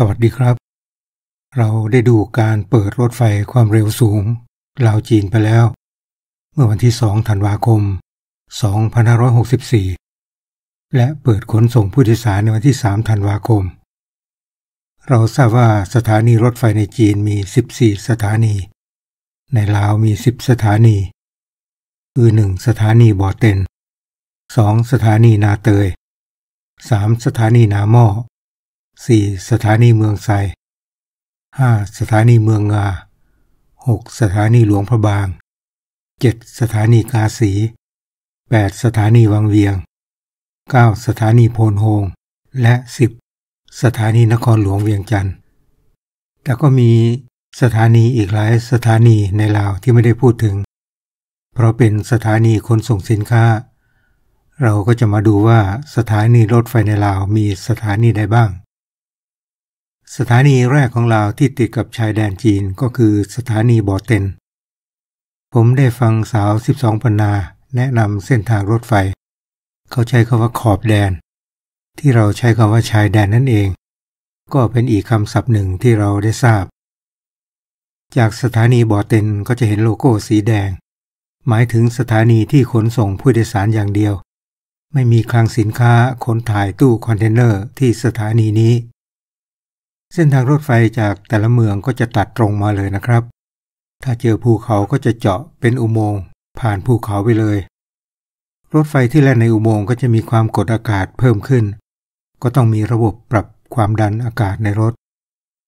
สวัสดีครับ เราได้ดูการเปิดรถไฟความเร็วสูงลาวจีนไปแล้ว เมื่อวันที่ 2 ธันวาคม 2564 และเปิดขนส่งผู้โดยสารในวันที่ 3 ธันวาคม เราทราบว่าสถานีรถไฟในจีนมี 14 สถานี ในลาวมี 10 สถานี คือ 1 สถานีบ่อเต็น 2 สถานีนาเตย 3 สถานีนาหม้อ 4. สถานีเมืองไซ 5. สถานีเมืองงา 6. สถานีหลวงพระบาง 7. สถานีกาสี 8. สถานีวังเวียง 9. สถานีโพนโฮง และ 10. สถานีนครหลวงเวียงจันทร์แต่ก็มีสถานีอีกหลายสถานีในลาวที่ไม่ได้พูดถึง เพราะเป็นสถานีขนส่งสินค้า เราก็จะมาดูว่าสถานีรถไฟในลาวมีสถานีใดบ้าง สถานีแรกของเราที่ติดกับชายแดนจีนก็คือสถานีบอเตนผมได้ฟังสาว 12ปันนาแนะนำเส้นทางรถไฟ เขาใช้คำว่าขอบแดน ที่เราใช้คำว่าชายแดนนั่นเอง ก็เป็นอีกคำศัพท์หนึ่งที่เราได้ทราบ จากสถานีบอเตนก็จะเห็นโลโก้สีแดง หมายถึงสถานีที่ขนส่งผู้โดยสารอย่างเดียว ไม่มีคลังสินค้าขนถ่ายตู้คอนเทนเนอร์ที่สถานีนี้ เส้นทางรถไฟจากแต่ละเมืองก็จะตัดตรงมาเลยนะครับ ถ้าเจอภูเขาก็จะเจาะเป็นอุโมงค์ผ่านภูเขาไปเลย รถไฟที่แล่นในอุโมงค์ก็จะมีความกดอากาศเพิ่มขึ้น ก็ต้องมีระบบปรับความดันอากาศในรถ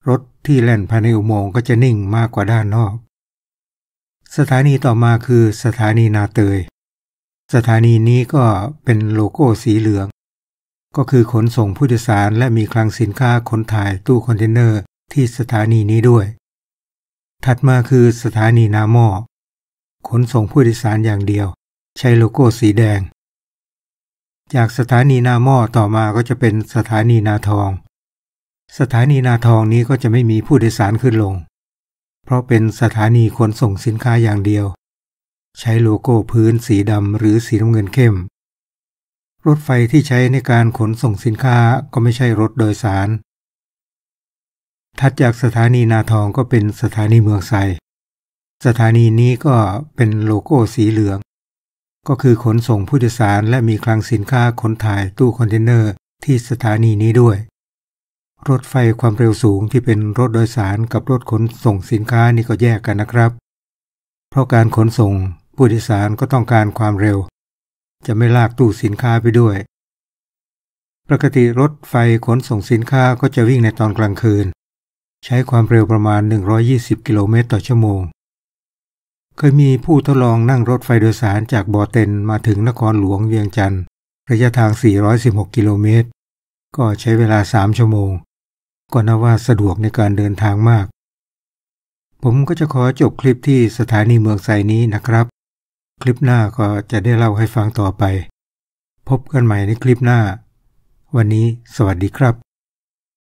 รถที่แล่นภายในอุโมงค์ก็จะนิ่งมากกว่าด้านนอก สถานีต่อมาคือสถานีนาเตย สถานีนี้ก็เป็นโลโก้สีเหลือง ก็คือขนส่งผู้โดยสารและมีคลังสินค้าขนถ่ายตู้คอนเทนเนอร์ที่สถานีนี้ด้วย ถัดมาคือสถานีนาหม้อขนส่งผู้โดยสารอย่างเดียว ใช้โลโก้สีแดง จากสถานีนาหม้อต่อมาก็จะเป็นสถานีนาทอง สถานีนาทองนี้ก็จะไม่มีผู้โดยสารขึ้นลง เพราะเป็นสถานีขนส่งสินค้าอย่างเดียว ใช้โลโก้พื้นสีดำหรือสีน้ำเงินเข้ม รถไฟที่ใช้ในการขนส่งสินค้าก็ไม่ใช่รถโดยสาร ถัดจากสถานีนาทองก็เป็นสถานีเมืองไซ สถานีนี้ก็เป็นโลโก้สีเหลือง ก็คือขนส่งผู้โดยสารและมีคลังสินค้าขนถ่ายตู้คอนเทนเนอร์ที่สถานีนี้ด้วย รถไฟความเร็วสูงที่เป็นรถโดยสารกับรถขนส่งสินค้านี่ก็แยกกันนะครับ เพราะการขนส่งผู้โดยสารก็ต้องการความเร็ว จะไม่ลากตู้สินค้าไปด้วย ปกติรถไฟขนส่งสินค้าก็จะวิ่งในตอนกลางคืน ใช้ความเร็วประมาณ 120 กิโลเมตรต่อชั่วโมง เคยมีผู้ทดลองนั่งรถไฟโดยสารจากบอเตนมาถึงนครหลวงเวียงจันทร์ระยะทาง 416 กิโลเมตร ก็ใช้เวลา 3 ชั่วโมง ก็นับว่าสะดวกในการเดินทางมาก ผมก็จะขอจบคลิปที่สถานีเมืองไซนี้นะครับ คลิปหน้าก็จะได้เล่าให้ฟังต่อไป พบกันใหม่ในคลิปหน้า วันนี้สวัสดีครับ